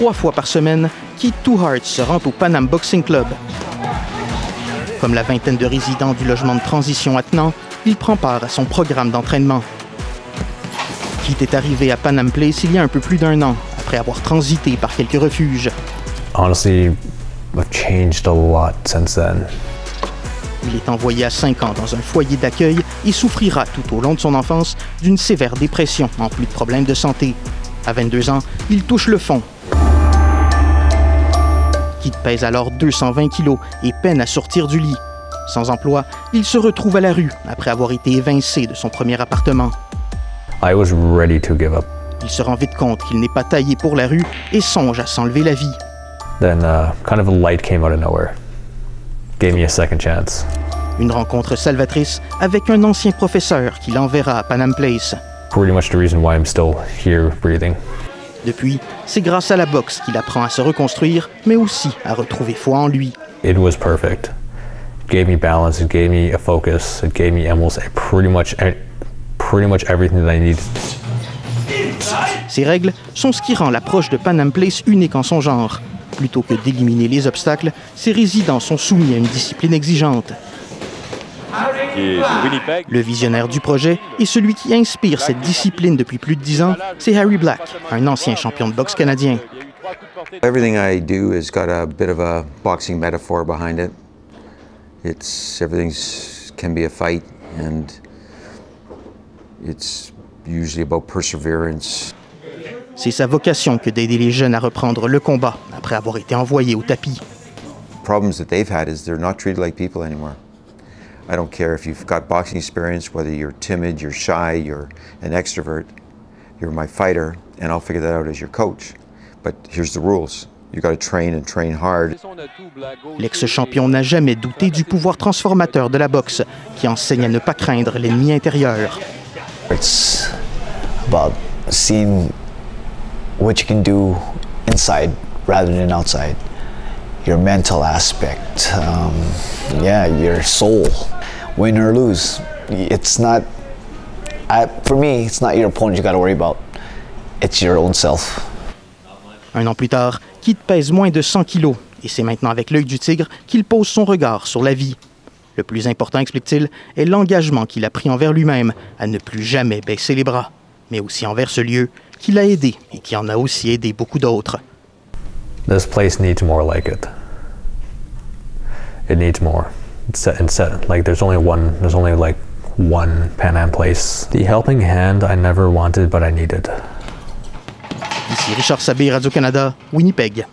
trois fois par semaine, Keith Two Hearts se rend au Panam Boxing Club. Comme la vingtaine de résidents du logement de transition attenant, il prend part à son programme d'entraînement. Keith est arrivé à Panam Place il y a un peu plus d'un an, après avoir transité par quelques refuges. Honestly, I've changed a lot since then. Il est envoyé à 5 ans dans un foyer d'accueil et souffrira tout au long de son enfance d'une sévère dépression en plus de problèmes de santé. À 22 ans, il touche le fond. Kit pèse alors 220 kilos et peine à sortir du lit. Sans emploi, il se retrouve à la rue après avoir été évincé de son premier appartement. I was ready to give up. Il se rend vite compte qu'il n'est pas taillé pour la rue et songe à s'enlever la vie. Then uh, kind of a light came out of nowhere. Gave me a second chance. Une rencontre salvatrice avec un ancien professeur qui l'enverra à Panam Place. Pretty much the reason why I'm still here breathing. Depuis, c'est grâce à la boxe qu'il apprend à se reconstruire, mais aussi à retrouver foi en lui. It was perfect. It gave me balance. It gave me a focus. It gave me almost pretty much, e, pretty much everything that I needed. Ces règles sont ce qui rend l'approche de Panam Place unique en son genre. Plutôt que d'éliminer les obstacles, ses résidents sont soumis à une discipline exigeante. Le visionnaire du projet et celui qui inspire cette discipline depuis plus de dix ans, c'est Harry Black, un ancien champion de boxe canadien. Everything I do has got a bit of a boxing metaphor behind it. It's everything's can be a fight and it's usually about perseverance. C'est sa vocation que d'aider les jeunes à reprendre le combat après avoir été envoyés au tapis. Problems that they've had is they're not treated like people anymore. I don't care if you've got boxing experience, whether you're timid, you're shy, you're an extrovert, you're my fighter, and I'll figure that out as your coach. But here's the rules. You got to train and train hard. L'ex-champion n'a jamais douté du pouvoir transformateur de la boxe, qui enseigne à ne pas craindre l'ennemi intérieur. It's about seeing what you can do inside rather than outside. Your mental aspect, um, yeah, your soul. Win or lose, it's not. For me, it's not your opponent you got worry about. It's your own self. Un an plus tard, Kit pèse moins de 100 kilos et c'est maintenant avec l'œil du tigre qu'il pose son regard sur la vie. Le plus important, explique-t-il, est l'engagement qu'il a pris envers lui-même à ne plus jamais baisser les bras, mais aussi envers ce lieu qui l'a aidé et qui en a aussi aidé beaucoup d'autres. This place needs more like it. It needs more. It's set, and set, like there's only one. There's only like one Pan Am place. The helping hand I never wanted, but I needed. Ici Richard Sabé, Radio-Canada, Winnipeg.